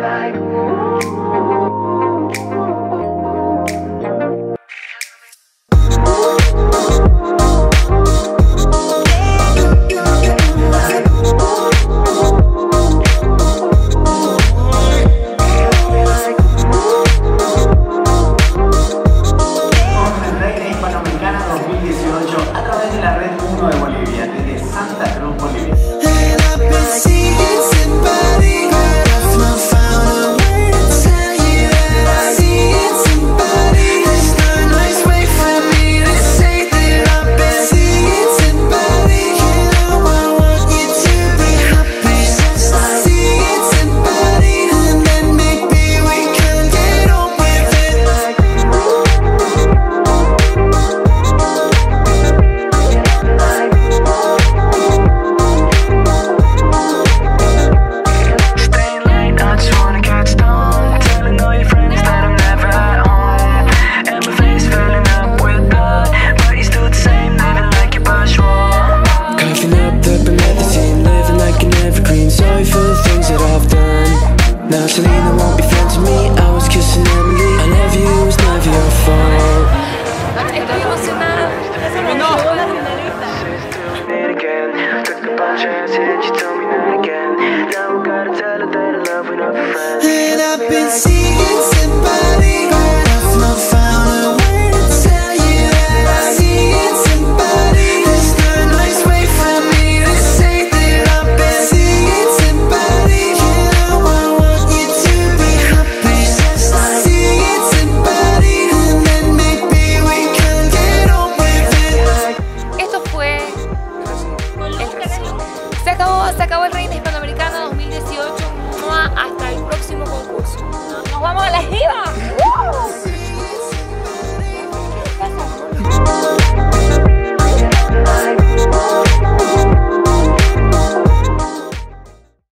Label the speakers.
Speaker 1: like, whoa. said she told me not again. Now I gotta tell her that I love her, friends.
Speaker 2: acabó, se acabó el rey Nisman.